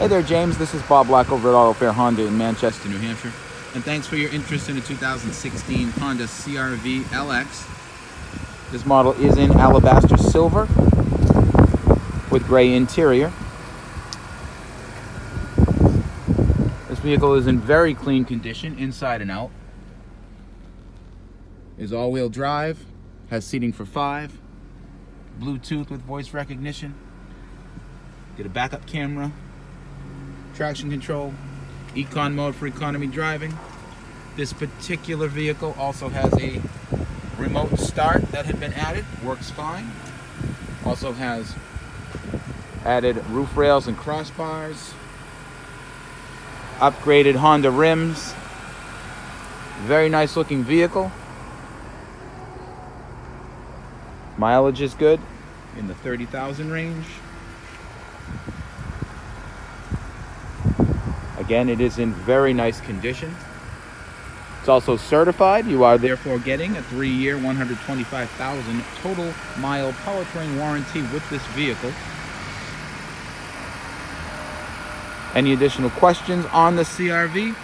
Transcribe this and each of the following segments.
Hey there, James. This is Bob Black over at Auto Fair Honda in Manchester, New Hampshire. And thanks for your interest in the 2016 Honda CRV LX. This model is in alabaster silver with gray interior. This vehicle is in very clean condition, inside and out. Is all-wheel drive, has seating for five, Bluetooth with voice recognition, get a backup camera, traction control, econ mode for economy driving. This particular vehicle also has a remote start that had been added, works fine. Also has added roof rails and crossbars, upgraded Honda rims. Very nice looking vehicle. Mileage is good in the 30,000 range. Again, it is in very nice condition. It's also certified. You are therefore getting a three-year, 125,000 total mile powertrain warranty with this vehicle. Any additional questions on the CRV?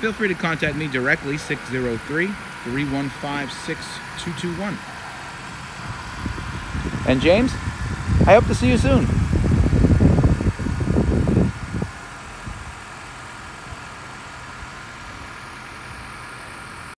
Feel free to contact me directly, 603-315-6221. And James, I hope to see you soon.